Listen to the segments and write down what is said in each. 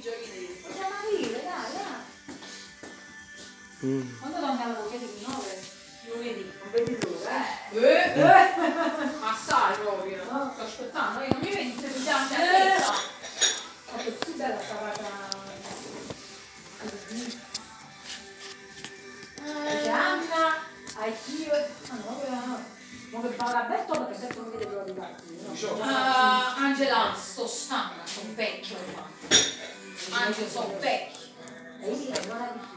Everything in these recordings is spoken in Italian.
i giochi Possiamo aprire, dai, dai. Mm. Quando torna la voce di 9? Giovedì. Non vedi l'ora, eh? Eh, Eh! assai proprio. Sto aspettando, io non mi vedi se mi siamo già Eh. attesa. Ma che così bella sta cosa. C'è Anna, anch'io. Ah no, quella no. Ma che parla Alberto perché Alberto non vede proprio i fatti. no? Ah, Angela, stanca, sono vecchio ormai. Angelo, sono vecchio.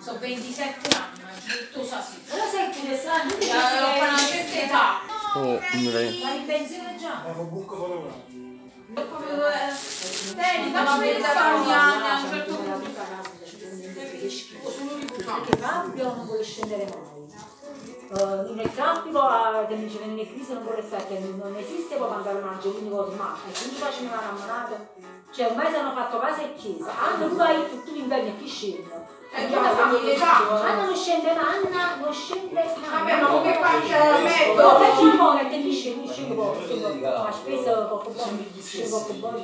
Sono 27 anni, ma tutto sa sì. Cosa senti che sta? Tu dici Ho una certa età. Oh. Vai in pensione già? Ma fa buco fotografico. Senti, faccio vedere a un certo punto. Perché Fabio non vuole scendere mai. Uh, nel traffico uh, che mi dice nelle crisi non vuole stare, che non esiste può mandare un angelino con smart, e quindi faccio una innamorato. Cioè ormai si hanno fatto casa e chiesa. Anna tu vai tutto l'inverno e chi scende? E famiglie già? Anna non scende Anna non scende. Vabbè, ma come faccio a me? No, perché un po' che ti scende, scende poco, ma spesa poco buono, scende poco buono.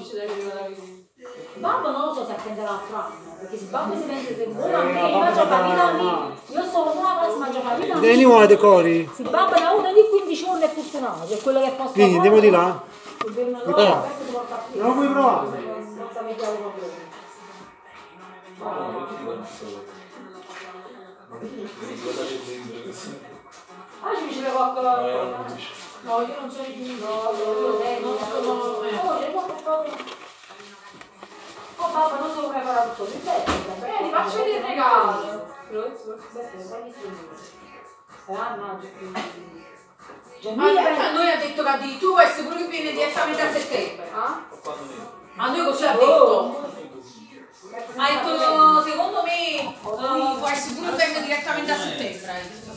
Babbo non lo so se attende l'altro anno, perché se Babbo si pensa che uno a me, io mangio farina lì, io sono una cosa, mangio farina lì. Vieni qua, decori. Se Babbo ne ha uno di 15 anni è fortunato, è quello che posso Vieni, andiamo di là. Il giorno Eh. dopo, ti porta a piedi. Non vuoi provare? Non sapete avere problemi. Ah, ci dice qualcosa. No, io non sono di io lei non sono. Oh, io non proprio. Oh, papà, non so come farà tutto. Vieni, faccio vedere il regalo. Ah, no, Ma perché a noi ha detto che addirittura questo pure che viene direttamente a settembre? ah? A noi così ha detto. Ha detto, secondo me, eh, essere pure che venga direttamente a settembre.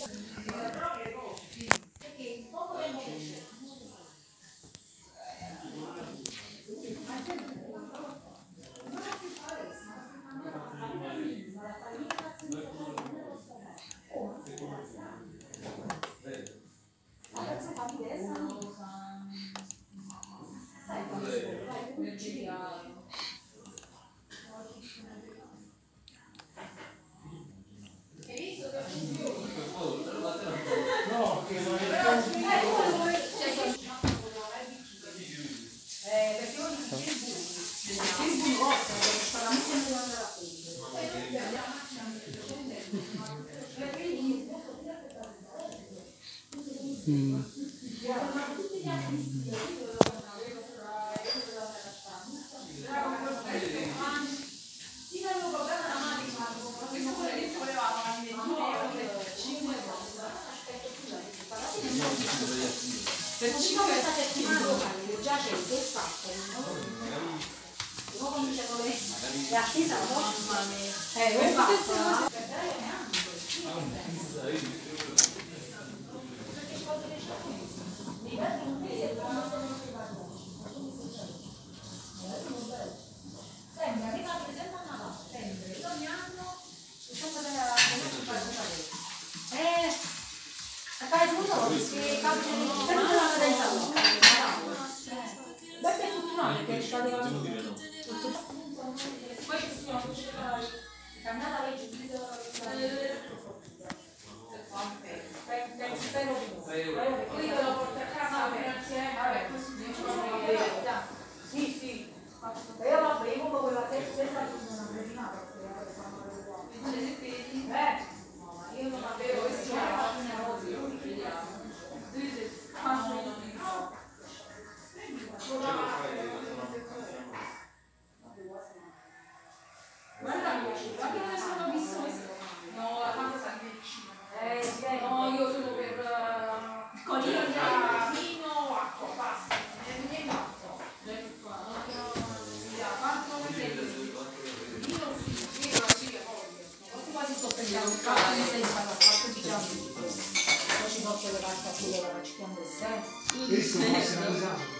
Gracias. Mm. Per 5 settimane locali, già c'è il fatto. Non cominciano le... Le attesa la prossima. Eh, è fatta. Sembra che capita sempre a Natale, sempre, ogni anno, il fatto della Eh, a fare tutto, perché capita sempre una cadenza Beppe è fortunato perché sta arrivando Poi ci sono cambiata legge di Spero Poi io lo porto a casa Sì, sì. Io la primo quella stessa una preginata. Eh, ma io non avevo che la Isso, nós finalizamos.